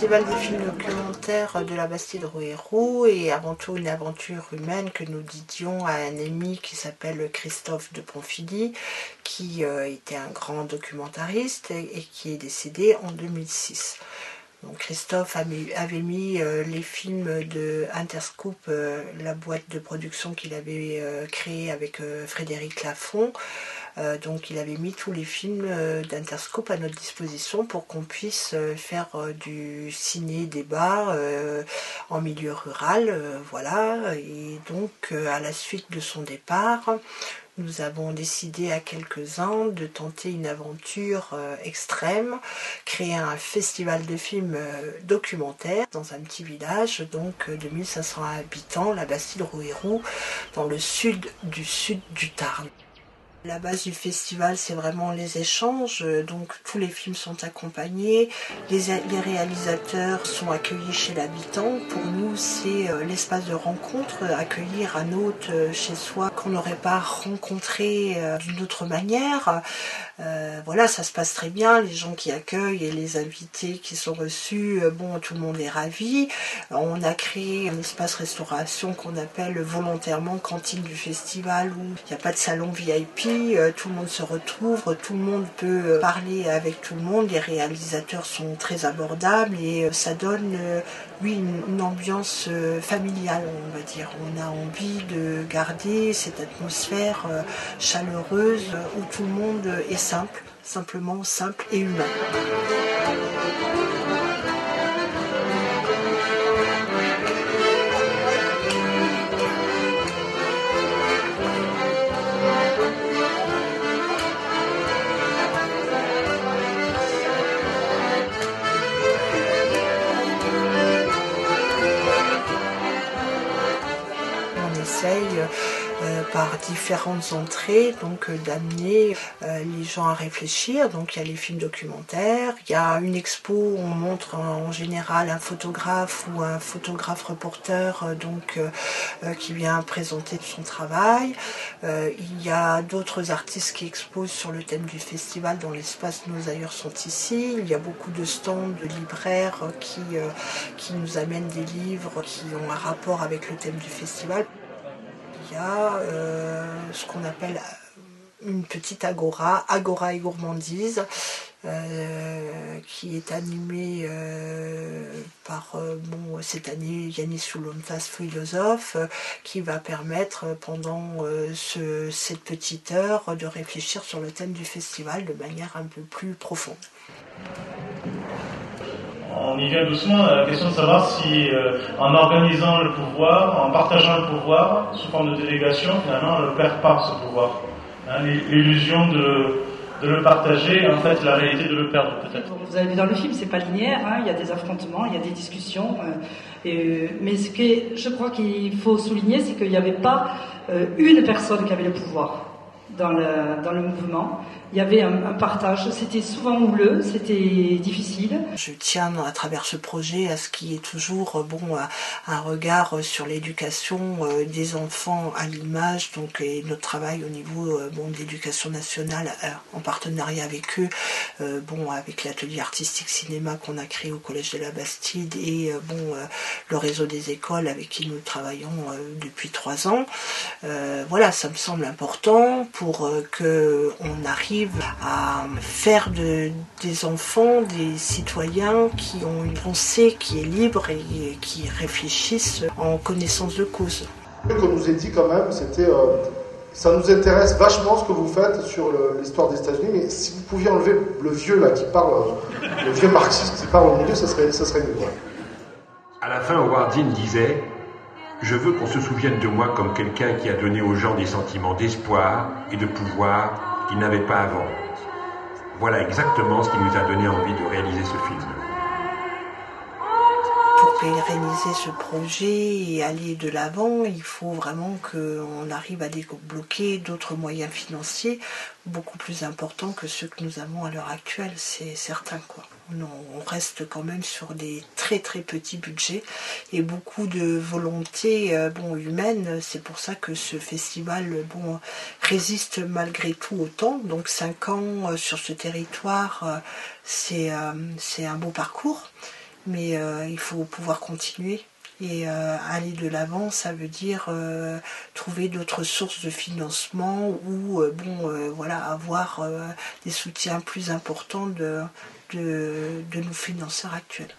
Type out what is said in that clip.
Festival des films documentaires de la Bastide Rouerou est avant tout une aventure humaine que nous didions à un ami qui s'appelle Christophe de Ponfilly, qui euh, était un grand documentariste et, qui est décédé en 2006. Donc Christophe avait mis euh, les films de Interscoop, euh, la boîte de production qu'il avait créée avec Frédéric Lafont, euh, donc il avait mis tous les films euh, d'Interscope à notre disposition pour qu'on puisse euh, faire du ciné-débat en milieu rural. voilà. Et donc à la suite de son départ, nous avons décidé à quelques-uns de tenter une aventure extrême, créer un festival de films documentaires dans un petit village donc de 1500 habitants, la Bastille-Rouerou, dans le sud du sud du Tarn. La base du festival, c'est vraiment les échanges. Donc tous les films sont accompagnés, les, réalisateurs sont accueillis chez l'habitant. Pour nous, c'est euh, l'espace de rencontre, accueillir un hôte euh, chez soi qu'on n'aurait pas rencontré euh, d'une autre manière. voilà, ça se passe très bien. Les gens qui accueillent et les invités qui sont reçus, bon, tout le monde est ravi. On a créé un espace restauration qu'on appelle volontairement cantine du festival où il n'y a pas de salon VIP euh, tout le monde se retrouve, tout le monde peut euh, parler avec tout le monde, les réalisateurs sont très abordables et euh, ça donne, oui, une, ambiance familiale, on va dire. On a envie de garder cette atmosphère chaleureuse où tout le monde est simple, simplement simple et humain. Euh, par différentes entrées, donc euh, d'amener euh, les gens à réfléchir. Donc il y a les films documentaires, il y a une expo où on montre en général un photographe ou un photographe reporter donc qui vient présenter son travail. il y a d'autres artistes qui exposent sur le thème du festival dans l'espace Nos ailleurs sont ici. Il y a beaucoup de stands de libraires qui, qui nous amènent des livres qui ont un rapport avec le thème du festival y a euh, ce qu'on appelle euh, une petite agora, agora et gourmandise, euh, qui est animée par bon, cette année Yannis Soulontas, philosophe, qui va permettre pendant cette petite heure de réfléchir sur le thème du festival de manière un peu plus profonde on y vient doucement à la question de savoir si, euh, en organisant le pouvoir, en partageant le pouvoir, sous forme de délégation, finalement, on ne perd pas ce pouvoir. Hein, l'illusion de, le partager, en fait, la réalité de le perdre, peut-être. Vous avez vu dans le film, c'est pas linéaire, hein, il y a des affrontements, il y a des discussions. Euh, euh, mais ce que je crois qu'il faut souligner, c'est qu'il n'y avait pas une personne qui avait le pouvoir le, dans le mouvement il y avait un, partage. C'était souvent houleux, c'était difficile. Je tiens à travers ce projet à ce qui est toujours bon un regard sur l'éducation euh, des enfants à l'image, donc et notre travail au niveau euh, bon de l'éducation nationale euh, en partenariat avec eux, bon avec l'atelier artistique cinéma qu'on a créé au collège de la Bastide et bon le réseau des écoles avec qui nous travaillons depuis trois ans. voilà, ça me semble important pour que on arrive à faire de, des enfants des citoyens qui ont une pensée qui est libre et qui réfléchissent en connaissance de cause. Ce qu'on nous a dit quand même, c'était euh, ça nous intéresse vachement ce que vous faites sur l'histoire des États-Unis, mais si vous pouviez enlever le vieux là qui parle, le vieux marxiste qui parle au milieu, ça serait, ça serait mieux. À la fin, Howard disait Je veux qu'on se souvienne de moi comme quelqu'un qui a donné aux gens des sentiments d'espoir et de pouvoir qu'il n'avait pas avant. Voilà exactement ce qui nous a donné envie de réaliser ce film. Pour pérenniser ce projet et aller de l'avant, il faut vraiment qu'on arrive à débloquer d'autres moyens financiers beaucoup plus importants que ceux que nous avons à l'heure actuelle, c'est certain quoi on reste quand même sur des très très petits budgets et beaucoup de volonté euh, bon, humaine. C'est pour ça que ce festival bon, résiste malgré tout autant. Donc 5 ans euh, sur ce territoire, euh, c'est un beau parcours. mais il faut pouvoir continuer. Et aller de l'avant, ça veut dire trouver d'autres sources de financement ou bon, voilà, avoir des soutiens plus importants de, nos financeurs actuels.